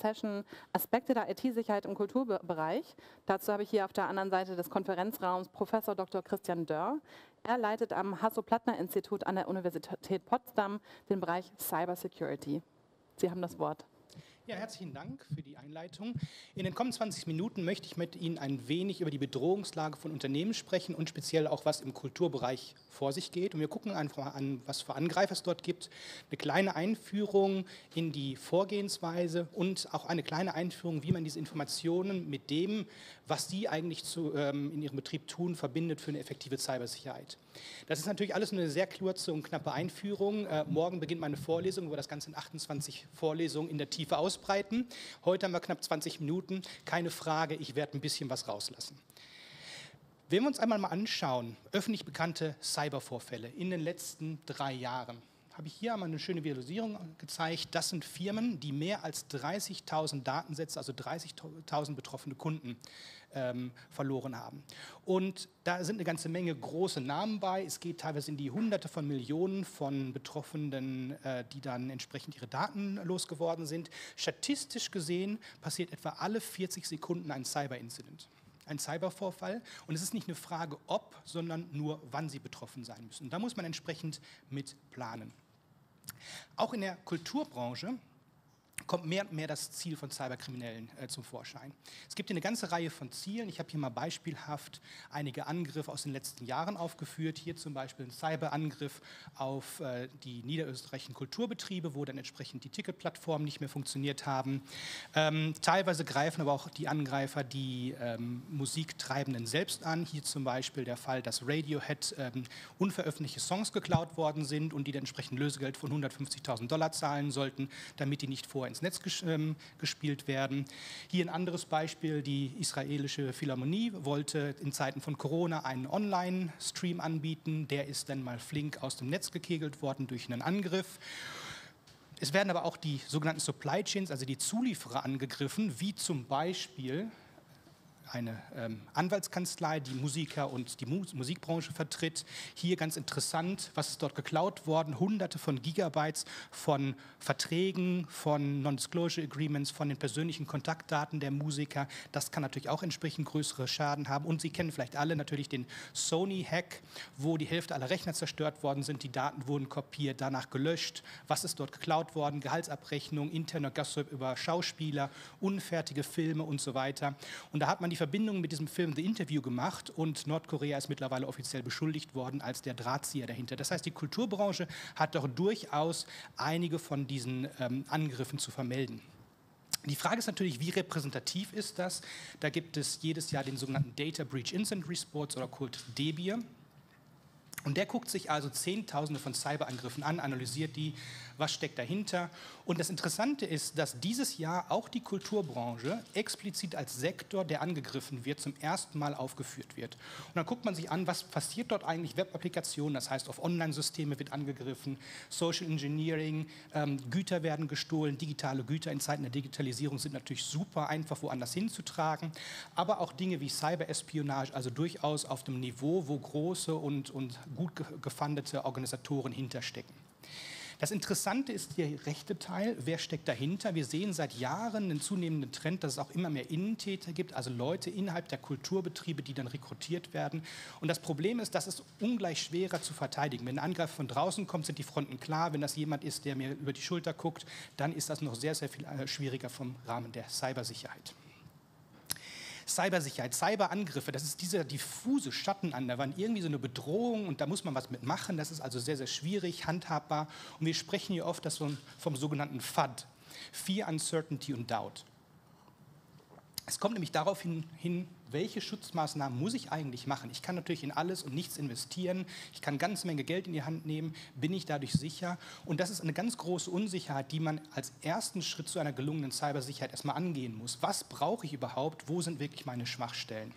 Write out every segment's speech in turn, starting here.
Session Aspekte der IT-Sicherheit im Kulturbereich. Dazu habe ich hier auf der anderen Seite des Konferenzraums Professor Dr. Christian Dörr. Er leitet am Hasso-Plattner-Institut an der Universität Potsdam den Bereich Cybersecurity. Sie haben das Wort. Ja, herzlichen Dank für die Einleitung. In den kommenden 20 Minuten möchte ich mit Ihnen ein wenig über die Bedrohungslage von Unternehmen sprechen und speziell auch, was im Kulturbereich vor sich geht. Und wir gucken einfach an, was für Angreifer es dort gibt. Eine kleine Einführung in die Vorgehensweise und auch eine kleine Einführung, wie man diese Informationen mit dem, was Sie eigentlich zu, ähm, in Ihrem Betrieb tun, verbindet für eine effektive Cybersicherheit. Das ist natürlich alles eine sehr kurze und knappe Einführung. Äh, morgen beginnt meine Vorlesung, wo wir das Ganze in 28 Vorlesungen in der Tiefe ausbreiten. Heute haben wir knapp 20 Minuten. Keine Frage, ich werde ein bisschen was rauslassen. Wenn wir uns einmal mal anschauen, öffentlich bekannte Cybervorfälle in den letzten drei Jahren, habe ich hier einmal eine schöne Visualisierung gezeigt. Das sind Firmen, die mehr als 30.000 Datensätze, also 30.000 betroffene Kunden ähm, verloren haben. Und da sind eine ganze Menge große Namen bei. Es geht teilweise in die Hunderte von Millionen von Betroffenen, äh, die dann entsprechend ihre Daten losgeworden sind. Statistisch gesehen passiert etwa alle 40 Sekunden ein Cyber-Incident ein Cybervorfall. Und es ist nicht eine Frage, ob, sondern nur, wann sie betroffen sein müssen. Da muss man entsprechend mit planen. Auch in der Kulturbranche kommt mehr und mehr das Ziel von Cyberkriminellen äh, zum Vorschein. Es gibt hier eine ganze Reihe von Zielen. Ich habe hier mal beispielhaft einige Angriffe aus den letzten Jahren aufgeführt. Hier zum Beispiel ein Cyberangriff auf äh, die niederösterreichischen Kulturbetriebe, wo dann entsprechend die Ticketplattformen nicht mehr funktioniert haben. Ähm, teilweise greifen aber auch die Angreifer die ähm, Musiktreibenden selbst an. Hier zum Beispiel der Fall, dass Radiohead ähm, unveröffentlichte Songs geklaut worden sind und die dann entsprechend Lösegeld von 150.000 Dollar zahlen sollten, damit die nicht vorher ins Netz ges ähm, gespielt werden. Hier ein anderes Beispiel, die israelische Philharmonie wollte in Zeiten von Corona einen Online-Stream anbieten, der ist dann mal flink aus dem Netz gekegelt worden durch einen Angriff. Es werden aber auch die sogenannten Supply Chains, also die Zulieferer angegriffen, wie zum Beispiel eine ähm, Anwaltskanzlei, die Musiker und die Mu Musikbranche vertritt. Hier ganz interessant, was ist dort geklaut worden? Hunderte von Gigabytes von Verträgen, von Non-Disclosure Agreements, von den persönlichen Kontaktdaten der Musiker. Das kann natürlich auch entsprechend größere Schaden haben. Und Sie kennen vielleicht alle natürlich den Sony-Hack, wo die Hälfte aller Rechner zerstört worden sind. Die Daten wurden kopiert, danach gelöscht. Was ist dort geklaut worden? Gehaltsabrechnung, interner Gossip über Schauspieler, unfertige Filme und so weiter. Und da hat man die Verbindung mit diesem Film The Interview gemacht und Nordkorea ist mittlerweile offiziell beschuldigt worden als der Drahtzieher dahinter. Das heißt, die Kulturbranche hat doch durchaus einige von diesen ähm, Angriffen zu vermelden. Die Frage ist natürlich, wie repräsentativ ist das? Da gibt es jedes Jahr den sogenannten Data Breach Incident Reports oder kurz DBIR. Und der guckt sich also Zehntausende von Cyberangriffen an, analysiert die, was steckt dahinter. Und das Interessante ist, dass dieses Jahr auch die Kulturbranche explizit als Sektor, der angegriffen wird, zum ersten Mal aufgeführt wird. Und dann guckt man sich an, was passiert dort eigentlich, Web-Applikationen, das heißt auf Online-Systeme wird angegriffen, Social Engineering, ähm, Güter werden gestohlen, digitale Güter in Zeiten der Digitalisierung sind natürlich super einfach woanders hinzutragen, aber auch Dinge wie Cyber-Espionage, also durchaus auf dem Niveau, wo große und, und gut gefundete Organisatoren hinterstecken. Das Interessante ist der rechte Teil. Wer steckt dahinter? Wir sehen seit Jahren einen zunehmenden Trend, dass es auch immer mehr Innentäter gibt, also Leute innerhalb der Kulturbetriebe, die dann rekrutiert werden. Und das Problem ist, das ist ungleich schwerer zu verteidigen. Wenn ein Angriff von draußen kommt, sind die Fronten klar. Wenn das jemand ist, der mir über die Schulter guckt, dann ist das noch sehr, sehr viel äh, schwieriger vom Rahmen der Cybersicherheit. Cybersicherheit, Cyberangriffe, das ist dieser diffuse Schatten an, da war irgendwie so eine Bedrohung und da muss man was mitmachen. Das ist also sehr, sehr schwierig, handhabbar. Und wir sprechen hier oft vom, vom sogenannten FUD, Fear, Uncertainty und Doubt. Es kommt nämlich darauf hin, hin, welche Schutzmaßnahmen muss ich eigentlich machen? Ich kann natürlich in alles und nichts investieren. Ich kann ganz Menge Geld in die Hand nehmen. Bin ich dadurch sicher? Und das ist eine ganz große Unsicherheit, die man als ersten Schritt zu einer gelungenen Cybersicherheit erstmal angehen muss. Was brauche ich überhaupt? Wo sind wirklich meine Schwachstellen?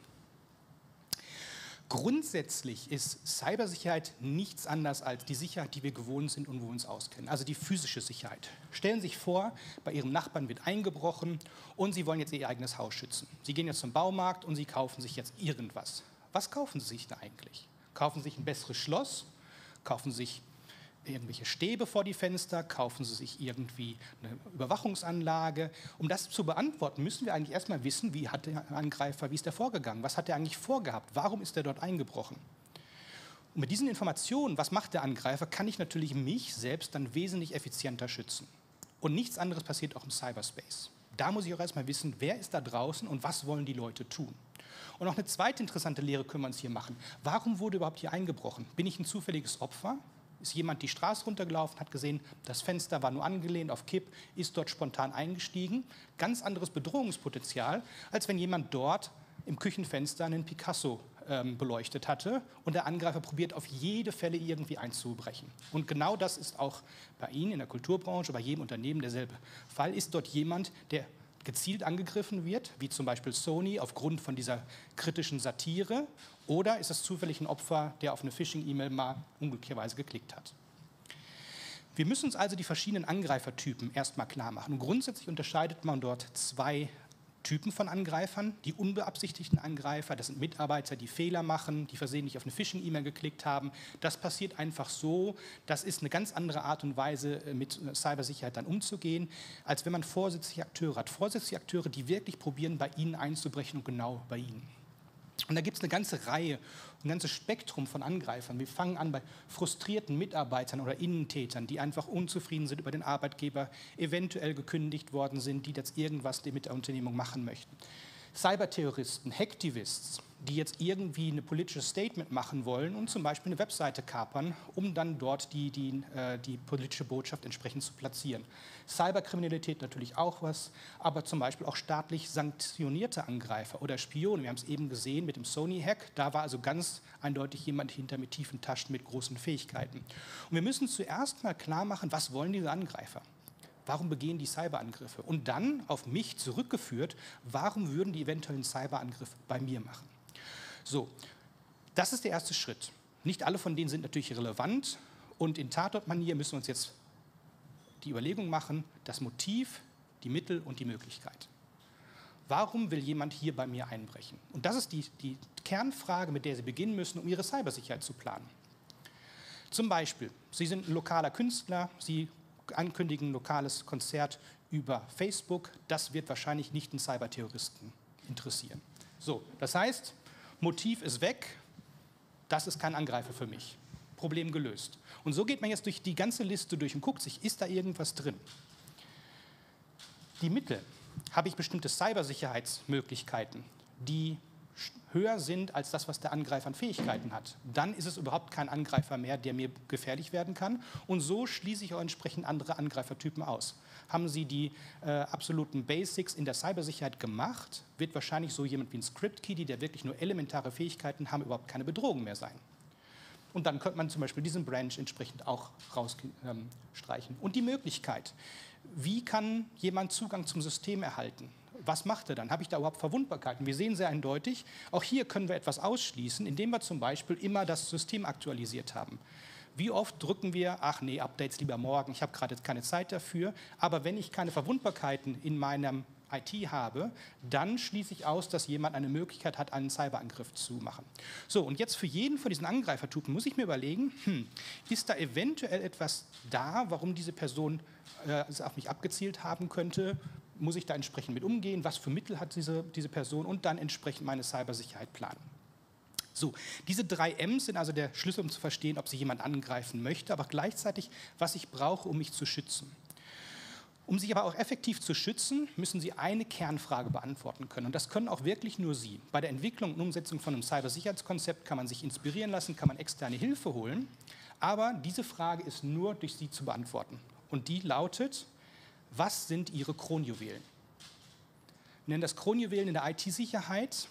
Grundsätzlich ist Cybersicherheit nichts anderes als die Sicherheit, die wir gewohnt sind und wo wir uns auskennen, also die physische Sicherheit. Stellen Sie sich vor, bei Ihrem Nachbarn wird eingebrochen und Sie wollen jetzt Ihr eigenes Haus schützen. Sie gehen jetzt zum Baumarkt und Sie kaufen sich jetzt irgendwas. Was kaufen Sie sich da eigentlich? Kaufen Sie sich ein besseres Schloss? Kaufen Sie sich irgendwelche Stäbe vor die Fenster, kaufen sie sich irgendwie eine Überwachungsanlage. Um das zu beantworten, müssen wir eigentlich erstmal wissen, wie hat der Angreifer, wie ist der vorgegangen, was hat er eigentlich vorgehabt, warum ist er dort eingebrochen. Und mit diesen Informationen, was macht der Angreifer, kann ich natürlich mich selbst dann wesentlich effizienter schützen. Und nichts anderes passiert auch im Cyberspace. Da muss ich auch erstmal wissen, wer ist da draußen und was wollen die Leute tun. Und auch eine zweite interessante Lehre können wir uns hier machen. Warum wurde überhaupt hier eingebrochen? Bin ich ein zufälliges Opfer? Ist jemand die Straße runtergelaufen, hat gesehen, das Fenster war nur angelehnt auf Kipp, ist dort spontan eingestiegen? Ganz anderes Bedrohungspotenzial, als wenn jemand dort im Küchenfenster einen Picasso ähm, beleuchtet hatte und der Angreifer probiert auf jede Fälle irgendwie einzubrechen. Und genau das ist auch bei Ihnen in der Kulturbranche, bei jedem Unternehmen derselbe Fall. Ist dort jemand, der gezielt angegriffen wird, wie zum Beispiel Sony aufgrund von dieser kritischen Satire, oder ist es zufällig ein Opfer, der auf eine Phishing-E-Mail mal unglücklicherweise geklickt hat? Wir müssen uns also die verschiedenen Angreifertypen erstmal klar machen. Und grundsätzlich unterscheidet man dort zwei Typen von Angreifern. Die unbeabsichtigten Angreifer, das sind Mitarbeiter, die Fehler machen, die versehentlich auf eine Phishing-E-Mail geklickt haben. Das passiert einfach so. Das ist eine ganz andere Art und Weise, äh, mit äh, Cybersicherheit dann umzugehen, als wenn man vorsätzliche Akteure hat. Vorsätzliche Akteure, die wirklich probieren, bei Ihnen einzubrechen und genau bei Ihnen. Und da gibt es eine ganze Reihe, ein ganzes Spektrum von Angreifern. Wir fangen an bei frustrierten Mitarbeitern oder Innentätern, die einfach unzufrieden sind über den Arbeitgeber, eventuell gekündigt worden sind, die jetzt irgendwas mit der Unternehmung machen möchten. Cyberterroristen, Hacktivists, die jetzt irgendwie ein politisches Statement machen wollen und zum Beispiel eine Webseite kapern, um dann dort die, die, äh, die politische Botschaft entsprechend zu platzieren. Cyberkriminalität natürlich auch was, aber zum Beispiel auch staatlich sanktionierte Angreifer oder Spione. Wir haben es eben gesehen mit dem Sony-Hack. Da war also ganz eindeutig jemand hinter mit tiefen Taschen mit großen Fähigkeiten. Und wir müssen zuerst mal klar machen, was wollen diese Angreifer? Warum begehen die Cyberangriffe? Und dann auf mich zurückgeführt, warum würden die eventuellen Cyberangriff bei mir machen? So, das ist der erste Schritt. Nicht alle von denen sind natürlich relevant und in Tatort-Manier müssen wir uns jetzt die Überlegung machen, das Motiv, die Mittel und die Möglichkeit. Warum will jemand hier bei mir einbrechen? Und das ist die, die Kernfrage, mit der Sie beginnen müssen, um Ihre Cybersicherheit zu planen. Zum Beispiel, Sie sind ein lokaler Künstler, Sie ankündigen ein lokales Konzert über Facebook. Das wird wahrscheinlich nicht einen Cyberterroristen interessieren. So, das heißt, Motiv ist weg, das ist kein Angreifer für mich. Problem gelöst. Und so geht man jetzt durch die ganze Liste durch und guckt sich, ist da irgendwas drin? Die Mittel. Habe ich bestimmte Cybersicherheitsmöglichkeiten, die höher sind als das, was der Angreifer an Fähigkeiten hat, dann ist es überhaupt kein Angreifer mehr, der mir gefährlich werden kann. Und so schließe ich auch entsprechend andere Angreifertypen aus. Haben Sie die äh, absoluten Basics in der Cybersicherheit gemacht, wird wahrscheinlich so jemand wie ein Script-Key, der wirklich nur elementare Fähigkeiten haben, überhaupt keine Bedrohung mehr sein. Und dann könnte man zum Beispiel diesen Branch entsprechend auch rausstreichen. Ähm, Und die Möglichkeit, wie kann jemand Zugang zum System erhalten? Was macht er dann? Habe ich da überhaupt Verwundbarkeiten? Wir sehen sehr eindeutig, auch hier können wir etwas ausschließen, indem wir zum Beispiel immer das System aktualisiert haben. Wie oft drücken wir, ach nee, Updates lieber morgen, ich habe gerade keine Zeit dafür. Aber wenn ich keine Verwundbarkeiten in meinem IT habe, dann schließe ich aus, dass jemand eine Möglichkeit hat, einen Cyberangriff zu machen. So, und jetzt für jeden von diesen Angreifertypen muss ich mir überlegen, hm, ist da eventuell etwas da, warum diese Person äh, es auf mich abgezielt haben könnte? Muss ich da entsprechend mit umgehen, was für Mittel hat diese, diese Person und dann entsprechend meine Cybersicherheit planen. So, diese drei M's sind also der Schlüssel, um zu verstehen, ob sich jemand angreifen möchte, aber gleichzeitig, was ich brauche, um mich zu schützen. Um sich aber auch effektiv zu schützen, müssen Sie eine Kernfrage beantworten können. Und das können auch wirklich nur Sie. Bei der Entwicklung und Umsetzung von einem Cybersicherheitskonzept kann man sich inspirieren lassen, kann man externe Hilfe holen. Aber diese Frage ist nur durch Sie zu beantworten. Und die lautet, was sind Ihre Kronjuwelen? Wir nennen das Kronjuwelen in der IT-Sicherheit.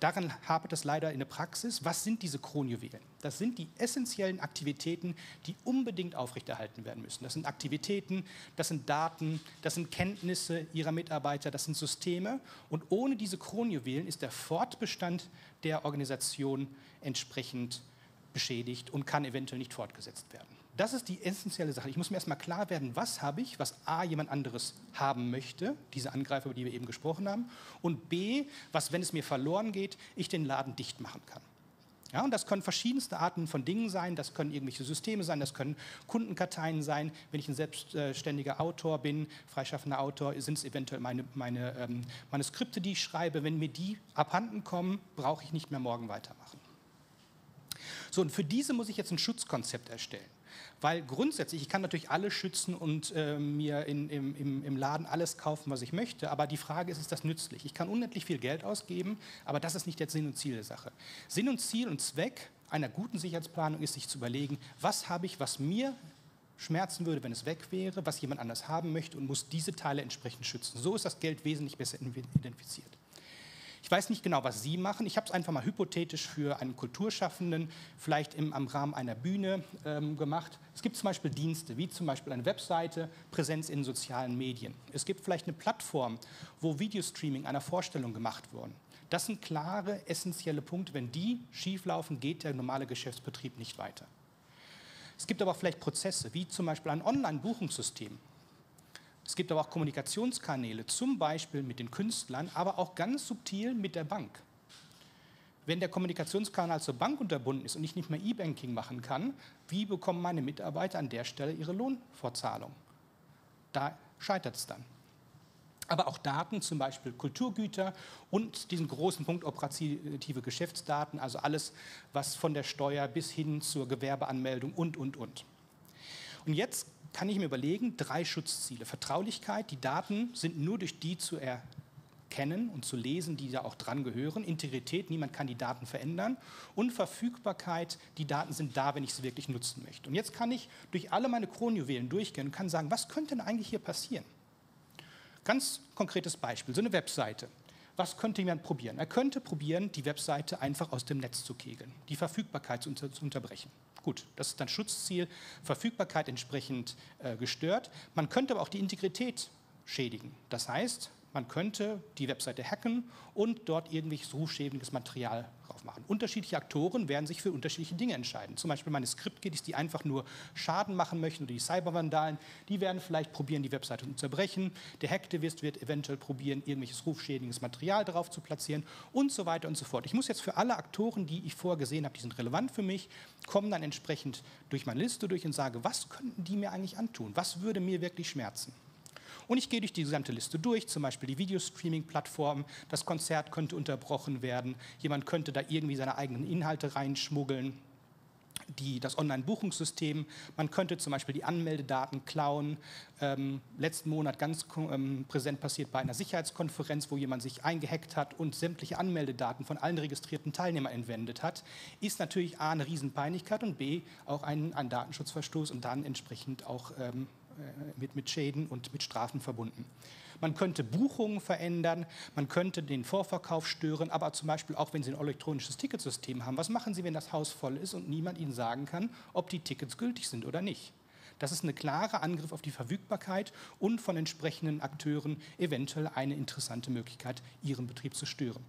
Daran hapert es leider in der Praxis. Was sind diese Kronjuwelen? Das sind die essentiellen Aktivitäten, die unbedingt aufrechterhalten werden müssen. Das sind Aktivitäten, das sind Daten, das sind Kenntnisse Ihrer Mitarbeiter, das sind Systeme. Und ohne diese Kronjuwelen ist der Fortbestand der Organisation entsprechend beschädigt und kann eventuell nicht fortgesetzt werden. Das ist die essentielle Sache. Ich muss mir erstmal klar werden, was habe ich, was A, jemand anderes haben möchte, diese Angreifer, über die wir eben gesprochen haben, und B, was, wenn es mir verloren geht, ich den Laden dicht machen kann. Ja, und das können verschiedenste Arten von Dingen sein, das können irgendwelche Systeme sein, das können Kundenkarteien sein. Wenn ich ein selbstständiger Autor bin, freischaffender Autor, sind es eventuell meine, meine ähm, Manuskripte, die ich schreibe. Wenn mir die abhanden kommen, brauche ich nicht mehr morgen weitermachen. So, und für diese muss ich jetzt ein Schutzkonzept erstellen. Weil grundsätzlich, ich kann natürlich alles schützen und äh, mir in, im, im, im, Laden alles kaufen, was ich möchte, aber die Frage ist, ist das nützlich? Ich kann unendlich viel Geld ausgeben, aber das ist nicht der Sinn und Ziel der Sache. Sinn und Ziel und Zweck einer guten Sicherheitsplanung ist, sich zu überlegen, was habe ich, was mir schmerzen würde, wenn es weg wäre, was jemand anders haben möchte und muss diese Teile entsprechend schützen. So ist das Geld wesentlich besser identifiziert. Ich weiß nicht genau, was Sie machen. Ich habe es einfach mal hypothetisch für einen Kulturschaffenden vielleicht im, am Rahmen einer Bühne ähm, gemacht. Es gibt zum Beispiel Dienste, wie zum Beispiel eine Webseite, Präsenz in sozialen Medien. Es gibt vielleicht eine Plattform, wo Videostreaming einer Vorstellung gemacht wurde. Das sind klare, essentielle Punkte. Wenn die schieflaufen, geht der normale Geschäftsbetrieb nicht weiter. Es gibt aber vielleicht Prozesse, wie zum Beispiel ein Online-Buchungssystem, es gibt aber auch Kommunikationskanäle, zum Beispiel mit den Künstlern, aber auch ganz subtil mit der Bank. Wenn der Kommunikationskanal zur Bank unterbunden ist und ich nicht mehr E-Banking machen kann, wie bekommen meine Mitarbeiter an der Stelle ihre Lohnfortzahlung? Da scheitert es dann. Aber auch Daten, zum Beispiel Kulturgüter und diesen großen Punkt operative Geschäftsdaten, also alles, was von der Steuer bis hin zur Gewerbeanmeldung und, und, und. Und jetzt kann ich mir überlegen, drei Schutzziele. Vertraulichkeit, die Daten sind nur durch die zu erkennen und zu lesen, die da auch dran gehören. Integrität, niemand kann die Daten verändern. Und Verfügbarkeit, die Daten sind da, wenn ich sie wirklich nutzen möchte. Und jetzt kann ich durch alle meine Kronjuwelen durchgehen und kann sagen, was könnte denn eigentlich hier passieren? Ganz konkretes Beispiel, so eine Webseite. Was könnte jemand probieren? Er könnte probieren, die Webseite einfach aus dem Netz zu kegeln, die Verfügbarkeit zu, unter zu unterbrechen. Gut, das ist dann Schutzziel, Verfügbarkeit entsprechend äh, gestört. Man könnte aber auch die Integrität schädigen. Das heißt, man könnte die Webseite hacken und dort irgendwelches rufschädigendes Material drauf machen. Unterschiedliche Aktoren werden sich für unterschiedliche Dinge entscheiden. Zum Beispiel meine Skriptkiddies, die einfach nur Schaden machen möchten oder die Cybervandalen, die werden vielleicht probieren, die Webseite zu zerbrechen. Der Hacktivist wird eventuell probieren, irgendwelches rufschädigendes Material darauf zu platzieren und so weiter und so fort. Ich muss jetzt für alle Aktoren, die ich vorher gesehen habe, die sind relevant für mich, kommen dann entsprechend durch meine Liste durch und sage, was könnten die mir eigentlich antun? Was würde mir wirklich schmerzen? Und ich gehe durch die gesamte Liste durch, zum Beispiel die Videostreaming-Plattform. Das Konzert könnte unterbrochen werden. Jemand könnte da irgendwie seine eigenen Inhalte reinschmuggeln. Die, das Online-Buchungssystem. Man könnte zum Beispiel die Anmeldedaten klauen. Ähm, letzten Monat ganz ähm, präsent passiert bei einer Sicherheitskonferenz, wo jemand sich eingehackt hat und sämtliche Anmeldedaten von allen registrierten Teilnehmern entwendet hat, ist natürlich A eine Riesenpeinlichkeit und B auch ein, ein Datenschutzverstoß und dann entsprechend auch ähm, äh, mit, mit Schäden und mit Strafen verbunden. Man könnte Buchungen verändern, man könnte den Vorverkauf stören, aber zum Beispiel auch, wenn Sie ein elektronisches Ticketsystem haben, was machen Sie, wenn das Haus voll ist und niemand Ihnen sagen kann, ob die Tickets gültig sind oder nicht? Das ist ein klarer Angriff auf die Verfügbarkeit und von entsprechenden Akteuren eventuell eine interessante Möglichkeit, ihren Betrieb zu stören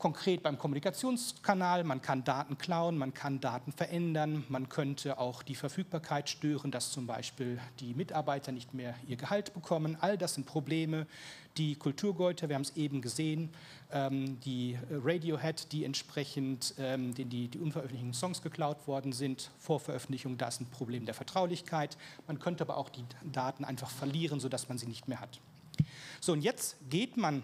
konkret beim Kommunikationskanal. Man kann Daten klauen, man kann Daten verändern, man könnte auch die Verfügbarkeit stören, dass zum Beispiel die Mitarbeiter nicht mehr ihr Gehalt bekommen. All das sind Probleme. Die Kulturgeuter, wir haben es eben gesehen, ähm, die Radiohead, die entsprechend, ähm, die, die, die unveröffentlichten Songs geklaut worden sind, vor Veröffentlichung, da ist ein Problem der Vertraulichkeit. Man könnte aber auch die Daten einfach verlieren, sodass man sie nicht mehr hat. So, und jetzt geht man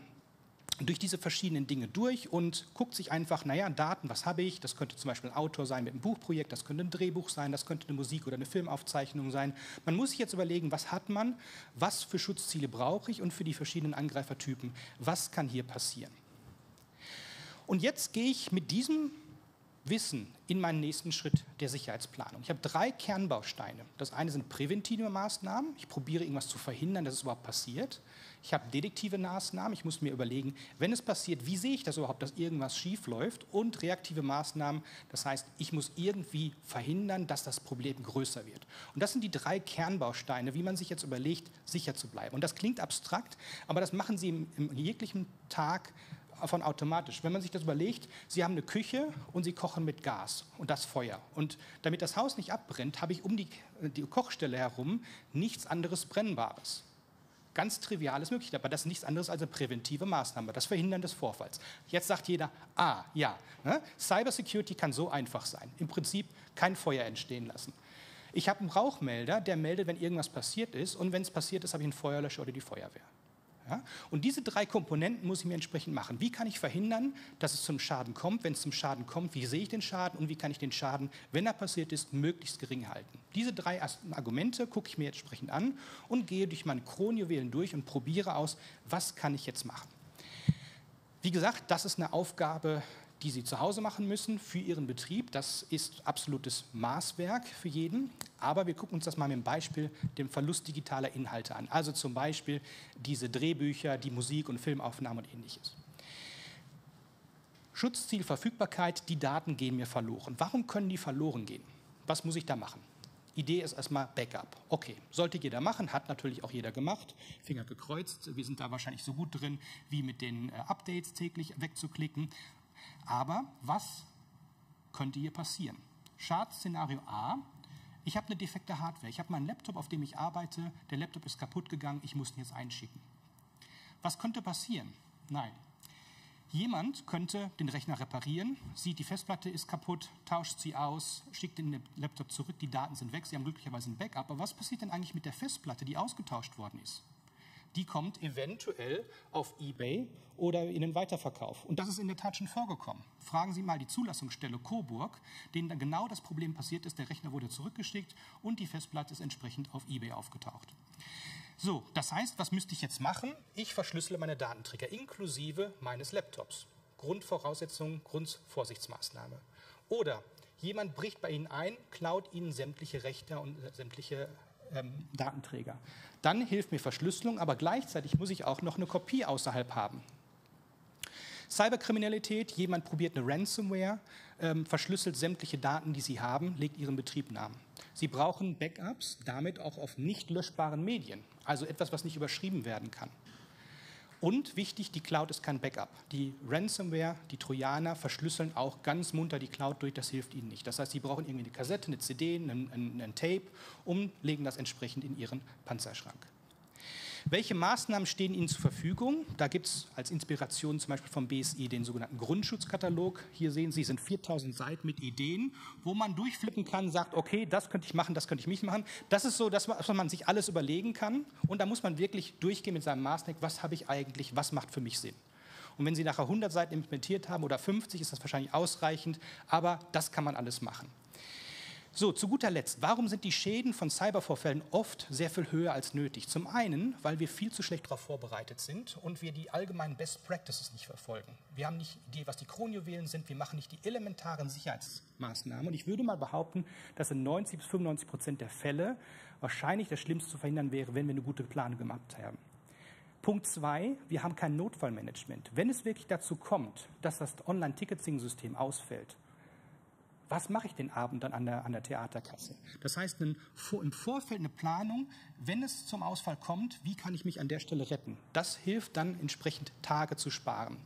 durch diese verschiedenen Dinge durch und guckt sich einfach, naja, Daten, was habe ich? Das könnte zum Beispiel ein Autor sein mit einem Buchprojekt, das könnte ein Drehbuch sein, das könnte eine Musik- oder eine Filmaufzeichnung sein. Man muss sich jetzt überlegen, was hat man, was für Schutzziele brauche ich und für die verschiedenen Angreifertypen, was kann hier passieren? Und jetzt gehe ich mit diesem Wissen in meinen nächsten Schritt der Sicherheitsplanung. Ich habe drei Kernbausteine. Das eine sind präventive Maßnahmen. Ich probiere irgendwas zu verhindern, dass es überhaupt passiert. Ich habe detektive Maßnahmen. Ich muss mir überlegen, wenn es passiert, wie sehe ich das überhaupt, dass irgendwas schief läuft? Und reaktive Maßnahmen. Das heißt, ich muss irgendwie verhindern, dass das Problem größer wird. Und das sind die drei Kernbausteine, wie man sich jetzt überlegt, sicher zu bleiben. Und das klingt abstrakt, aber das machen Sie im, im jeglichen Tag von automatisch. Wenn man sich das überlegt, Sie haben eine Küche und Sie kochen mit Gas und das Feuer. Und damit das Haus nicht abbrennt, habe ich um die, die Kochstelle herum nichts anderes Brennbares. Ganz triviales möglich, aber das ist nichts anderes als eine präventive Maßnahme, das Verhindern des Vorfalls. Jetzt sagt jeder, ah, ja, ne? Cybersecurity kann so einfach sein. Im Prinzip kein Feuer entstehen lassen. Ich habe einen Rauchmelder, der meldet, wenn irgendwas passiert ist und wenn es passiert ist, habe ich einen Feuerlöscher oder die Feuerwehr. Ja? Und diese drei Komponenten muss ich mir entsprechend machen. Wie kann ich verhindern, dass es zum Schaden kommt? Wenn es zum Schaden kommt, wie sehe ich den Schaden und wie kann ich den Schaden, wenn er passiert ist, möglichst gering halten? Diese drei Argumente gucke ich mir entsprechend an und gehe durch meine Kronjuwelen durch und probiere aus, was kann ich jetzt machen. Wie gesagt, das ist eine Aufgabe die Sie zu Hause machen müssen für Ihren Betrieb. Das ist absolutes Maßwerk für jeden. Aber wir gucken uns das mal mit dem Beispiel dem Verlust digitaler Inhalte an. Also zum Beispiel diese Drehbücher, die Musik- und Filmaufnahmen und ähnliches. Schutzziel Verfügbarkeit, die Daten gehen mir verloren. Warum können die verloren gehen? Was muss ich da machen? Idee ist erstmal Backup. Okay, sollte jeder machen, hat natürlich auch jeder gemacht. Finger gekreuzt. Wir sind da wahrscheinlich so gut drin, wie mit den äh, Updates täglich wegzuklicken. Aber was könnte hier passieren? Schadensszenario A. Ich habe eine defekte Hardware. Ich habe meinen Laptop, auf dem ich arbeite. Der Laptop ist kaputt gegangen. Ich muss ihn jetzt einschicken. Was könnte passieren? Nein. Jemand könnte den Rechner reparieren, sieht, die Festplatte ist kaputt, tauscht sie aus, schickt den Laptop zurück, die Daten sind weg, Sie haben glücklicherweise ein Backup. Aber was passiert denn eigentlich mit der Festplatte, die ausgetauscht worden ist? Die kommt eventuell auf eBay oder in den Weiterverkauf. Und das ist in der Tat schon vorgekommen. Fragen Sie mal die Zulassungsstelle Coburg, denen dann genau das Problem passiert ist. Der Rechner wurde zurückgeschickt und die Festplatte ist entsprechend auf eBay aufgetaucht. So, das heißt, was müsste ich jetzt machen? Ich verschlüssele meine Datenträger inklusive meines Laptops. Grundvoraussetzung, Grundvorsichtsmaßnahme. Oder jemand bricht bei Ihnen ein, klaut Ihnen sämtliche Rechte und sämtliche ähm, Datenträger. Dann hilft mir Verschlüsselung, aber gleichzeitig muss ich auch noch eine Kopie außerhalb haben. Cyberkriminalität, jemand probiert eine Ransomware, ähm, verschlüsselt sämtliche Daten, die Sie haben, legt Ihren Betriebnamen. Sie brauchen Backups, damit auch auf nicht löschbaren Medien, also etwas, was nicht überschrieben werden kann. Und wichtig, die Cloud ist kein Backup. Die Ransomware, die Trojaner verschlüsseln auch ganz munter die Cloud durch, das hilft ihnen nicht. Das heißt, sie brauchen irgendwie eine Kassette, eine CD, einen Tape und legen das entsprechend in ihren Panzerschrank. Welche Maßnahmen stehen Ihnen zur Verfügung? Da gibt es als Inspiration zum Beispiel vom BSI den sogenannten Grundschutzkatalog. Hier sehen Sie, sind 4000 Seiten mit Ideen, wo man durchflippen kann, sagt, okay, das könnte ich machen, das könnte ich nicht machen. Das ist so, dass man sich alles überlegen kann. Und da muss man wirklich durchgehen mit seinem Maßnahmen, was habe ich eigentlich, was macht für mich Sinn. Und wenn Sie nachher 100 Seiten implementiert haben oder 50, ist das wahrscheinlich ausreichend, aber das kann man alles machen. So, zu guter Letzt, warum sind die Schäden von Cybervorfällen oft sehr viel höher als nötig? Zum einen, weil wir viel zu schlecht darauf vorbereitet sind und wir die allgemeinen Best Practices nicht verfolgen. Wir haben nicht die was die Kronjuwelen sind, wir machen nicht die elementaren Sicherheitsmaßnahmen. Und ich würde mal behaupten, dass in 90 bis 95 Prozent der Fälle wahrscheinlich das Schlimmste zu verhindern wäre, wenn wir eine gute Planung gemacht haben. Punkt zwei, wir haben kein Notfallmanagement. Wenn es wirklich dazu kommt, dass das Online-Ticketing-System ausfällt, was mache ich den Abend dann an der, an der Theaterkasse? Das heißt, ein, im Vorfeld eine Planung, wenn es zum Ausfall kommt, wie kann ich mich an der Stelle retten? Das hilft dann entsprechend Tage zu sparen.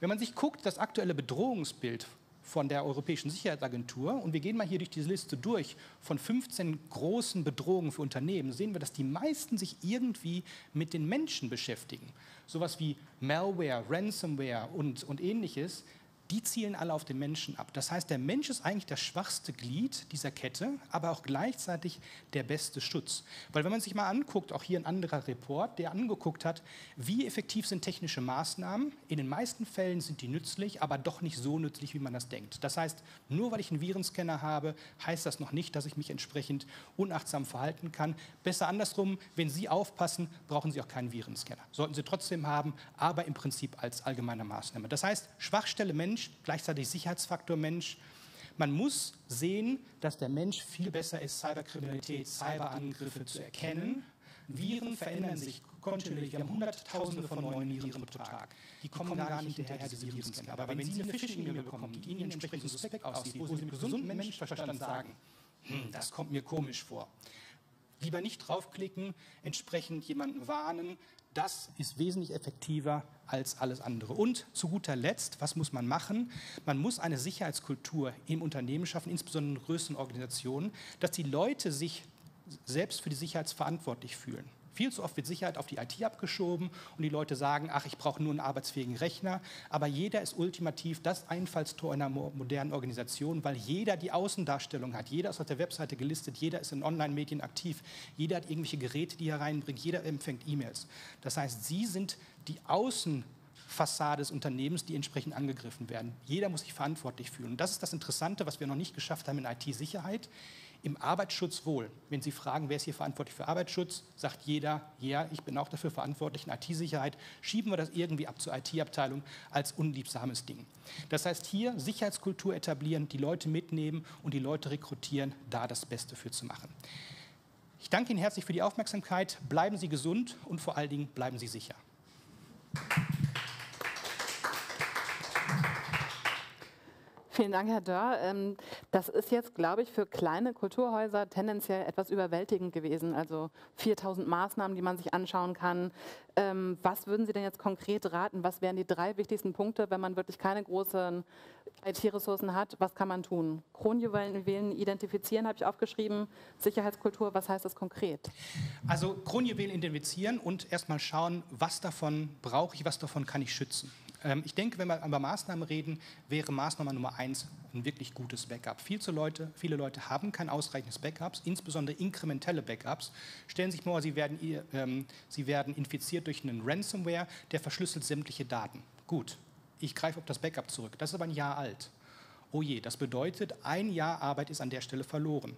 Wenn man sich guckt, das aktuelle Bedrohungsbild von der Europäischen Sicherheitsagentur und wir gehen mal hier durch diese Liste durch von 15 großen Bedrohungen für Unternehmen, sehen wir, dass die meisten sich irgendwie mit den Menschen beschäftigen. Sowas wie Malware, Ransomware und, und ähnliches die zielen alle auf den Menschen ab. Das heißt, der Mensch ist eigentlich das schwachste Glied dieser Kette, aber auch gleichzeitig der beste Schutz. Weil wenn man sich mal anguckt, auch hier ein anderer Report, der angeguckt hat, wie effektiv sind technische Maßnahmen, in den meisten Fällen sind die nützlich, aber doch nicht so nützlich, wie man das denkt. Das heißt, nur weil ich einen Virenscanner habe, heißt das noch nicht, dass ich mich entsprechend unachtsam verhalten kann. Besser andersrum, wenn Sie aufpassen, brauchen Sie auch keinen Virenscanner. Sollten Sie trotzdem haben, aber im Prinzip als allgemeine Maßnahme. Das heißt, Schwachstelle Mensch, Mensch, gleichzeitig Sicherheitsfaktor Mensch. Man muss sehen, dass der Mensch viel besser ist, Cyberkriminalität, Cyberangriffe zu erkennen. Viren verändern sich kontinuierlich. Wir haben Hunderttausende von neuen Viren pro Tag. Die kommen gar nicht hinterher, diese Virenscanner. Aber wenn Sie eine Phishing-E-Mail bekommen, die Ihnen entsprechend suspekt aussieht, wo Sie mit gesundem Menschenverstand sagen, hm, das kommt mir komisch vor. Lieber nicht draufklicken, entsprechend jemanden warnen, das ist wesentlich effektiver als alles andere. Und zu guter Letzt, was muss man machen? Man muss eine Sicherheitskultur im Unternehmen schaffen, insbesondere in größeren Organisationen, dass die Leute sich selbst für die Sicherheit verantwortlich fühlen. Viel zu oft wird Sicherheit auf die IT abgeschoben und die Leute sagen, ach, ich brauche nur einen arbeitsfähigen Rechner. Aber jeder ist ultimativ das Einfallstor einer modernen Organisation, weil jeder die Außendarstellung hat. Jeder ist auf der Webseite gelistet, jeder ist in Online-Medien aktiv, jeder hat irgendwelche Geräte, die er reinbringt, jeder empfängt E-Mails. Das heißt, Sie sind die Außenfassade des Unternehmens, die entsprechend angegriffen werden. Jeder muss sich verantwortlich fühlen. Und das ist das Interessante, was wir noch nicht geschafft haben in IT-Sicherheit im Arbeitsschutz wohl. Wenn Sie fragen, wer ist hier verantwortlich für Arbeitsschutz, sagt jeder, ja, ich bin auch dafür verantwortlich in IT-Sicherheit. Schieben wir das irgendwie ab zur IT-Abteilung als unliebsames Ding. Das heißt, hier Sicherheitskultur etablieren, die Leute mitnehmen und die Leute rekrutieren, da das Beste für zu machen. Ich danke Ihnen herzlich für die Aufmerksamkeit. Bleiben Sie gesund und vor allen Dingen bleiben Sie sicher. Vielen Dank, Herr Dörr. Ähm, das ist jetzt, glaube ich, für kleine Kulturhäuser tendenziell etwas überwältigend gewesen. Also 4000 Maßnahmen, die man sich anschauen kann. Ähm, was würden Sie denn jetzt konkret raten? Was wären die drei wichtigsten Punkte, wenn man wirklich keine großen IT-Ressourcen hat? Was kann man tun? Kronjuwelen identifizieren, habe ich aufgeschrieben. Sicherheitskultur, was heißt das konkret? Also Kronjuwelen identifizieren und erstmal schauen, was davon brauche ich, was davon kann ich schützen. Ähm, ich denke, wenn wir über Maßnahmen reden, wäre Maßnahme Nummer eins ein wirklich gutes Backup. Viel zu Leute, viele Leute haben kein ausreichendes Backups, insbesondere inkrementelle Backups. Stellen Sie sich vor, Sie werden, ähm, Sie werden infiziert durch einen Ransomware, der verschlüsselt sämtliche Daten. Gut, ich greife auf das Backup zurück. Das ist aber ein Jahr alt. Oh je, das bedeutet, ein Jahr Arbeit ist an der Stelle verloren.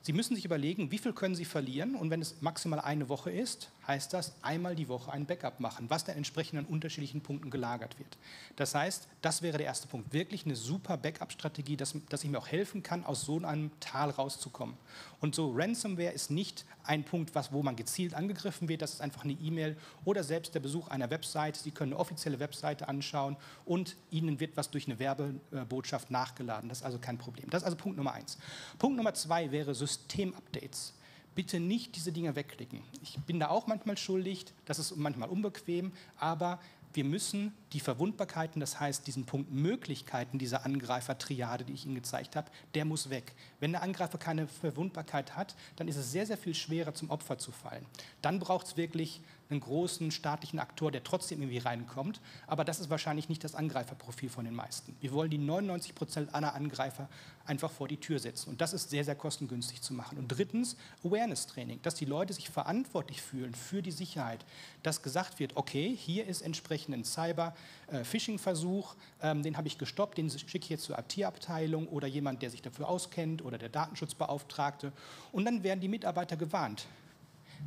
Sie müssen sich überlegen, wie viel können Sie verlieren und wenn es maximal eine Woche ist, heißt das einmal die Woche ein Backup machen, was dann entsprechend an unterschiedlichen Punkten gelagert wird. Das heißt, das wäre der erste Punkt. Wirklich eine super Backup-Strategie, dass, dass ich mir auch helfen kann, aus so einem Tal rauszukommen. Und so Ransomware ist nicht ein Punkt, was, wo man gezielt angegriffen wird, das ist einfach eine E-Mail oder selbst der Besuch einer Website. Sie können eine offizielle Webseite anschauen und Ihnen wird was durch eine Werbebotschaft nachgeladen. Das ist also kein Problem. Das ist also Punkt Nummer eins. Punkt Nummer zwei wäre Systemupdates bitte nicht diese Dinge wegklicken. Ich bin da auch manchmal schuldig, das ist manchmal unbequem, aber wir müssen die Verwundbarkeiten, das heißt diesen Punkt Möglichkeiten dieser Angreifer-Triade, die ich Ihnen gezeigt habe, der muss weg. Wenn der Angreifer keine Verwundbarkeit hat, dann ist es sehr, sehr viel schwerer zum Opfer zu fallen. Dann braucht es wirklich einen großen staatlichen Aktor, der trotzdem irgendwie reinkommt. Aber das ist wahrscheinlich nicht das Angreiferprofil von den meisten. Wir wollen die 99 Prozent aller Angreifer einfach vor die Tür setzen. Und das ist sehr, sehr kostengünstig zu machen. Und drittens, Awareness-Training, dass die Leute sich verantwortlich fühlen für die Sicherheit. Dass gesagt wird, okay, hier ist entsprechend ein Cyber-Phishing-Versuch, ähm, den habe ich gestoppt, den schicke ich jetzt zur IT-Abteilung oder jemand, der sich dafür auskennt oder der Datenschutzbeauftragte. Und dann werden die Mitarbeiter gewarnt.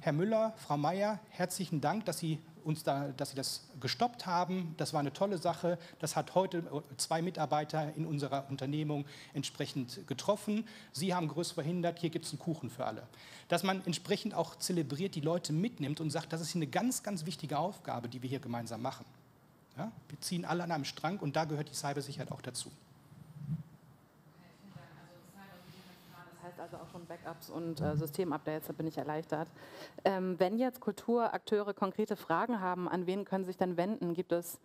Herr Müller, Frau Meier, herzlichen Dank, dass Sie uns da, dass Sie das gestoppt haben. Das war eine tolle Sache. Das hat heute zwei Mitarbeiter in unserer Unternehmung entsprechend getroffen. Sie haben größt verhindert, hier gibt es einen Kuchen für alle. Dass man entsprechend auch zelebriert, die Leute mitnimmt und sagt, das ist eine ganz, ganz wichtige Aufgabe, die wir hier gemeinsam machen. Ja? Wir ziehen alle an einem Strang und da gehört die Cybersicherheit auch dazu. Also auch schon Backups und äh, Systemupdates, da bin ich erleichtert. Ähm, wenn jetzt Kulturakteure konkrete Fragen haben, an wen können sie sich denn wenden? Gibt es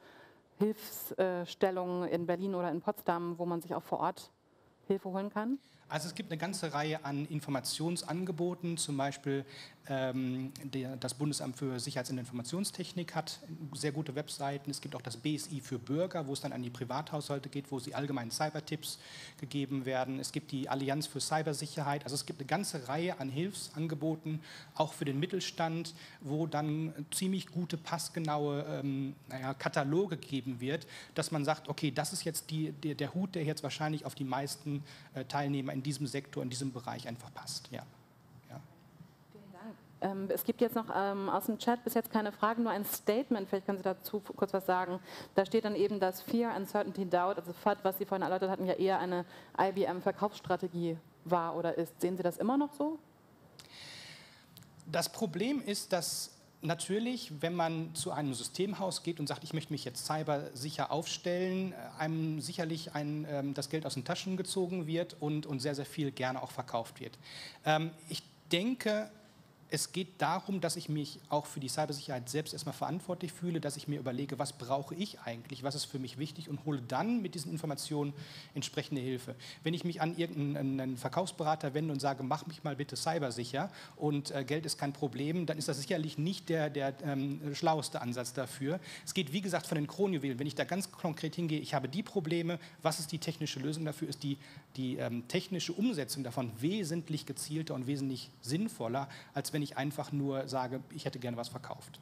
Hilfsstellungen in Berlin oder in Potsdam, wo man sich auch vor Ort Hilfe holen kann? Also es gibt eine ganze Reihe an Informationsangeboten, zum Beispiel ähm, der, das Bundesamt für Sicherheits- und Informationstechnik hat sehr gute Webseiten. Es gibt auch das BSI für Bürger, wo es dann an die Privathaushalte geht, wo sie allgemein Cybertipps gegeben werden. Es gibt die Allianz für Cybersicherheit. Also es gibt eine ganze Reihe an Hilfsangeboten, auch für den Mittelstand, wo dann ziemlich gute, passgenaue ähm, naja, Kataloge gegeben wird, dass man sagt, okay, das ist jetzt die, der, der Hut, der jetzt wahrscheinlich auf die meisten äh, Teilnehmer in diesem Sektor, in diesem Bereich einfach passt. Ja. Ähm, es gibt jetzt noch ähm, aus dem Chat bis jetzt keine Fragen, nur ein Statement, vielleicht können Sie dazu kurz was sagen. Da steht dann eben, dass Fear, Uncertainty, Doubt, also FAT, was Sie vorhin erläutert hatten, ja eher eine IBM-Verkaufsstrategie war oder ist. Sehen Sie das immer noch so? Das Problem ist, dass natürlich, wenn man zu einem Systemhaus geht und sagt, ich möchte mich jetzt cybersicher aufstellen, einem sicherlich ein, ähm, das Geld aus den Taschen gezogen wird und, und sehr, sehr viel gerne auch verkauft wird. Ähm, ich denke, es geht darum, dass ich mich auch für die Cybersicherheit selbst erstmal verantwortlich fühle, dass ich mir überlege, was brauche ich eigentlich, was ist für mich wichtig und hole dann mit diesen Informationen entsprechende Hilfe. Wenn ich mich an irgendeinen Verkaufsberater wende und sage, mach mich mal bitte cybersicher und äh, Geld ist kein Problem, dann ist das sicherlich nicht der, der ähm, schlaueste Ansatz dafür. Es geht, wie gesagt, von den Kronjuwelen. Wenn ich da ganz konkret hingehe, ich habe die Probleme, was ist die technische Lösung dafür, ist die, die ähm, technische Umsetzung davon wesentlich gezielter und wesentlich sinnvoller, wenn ich einfach nur sage, ich hätte gerne was verkauft.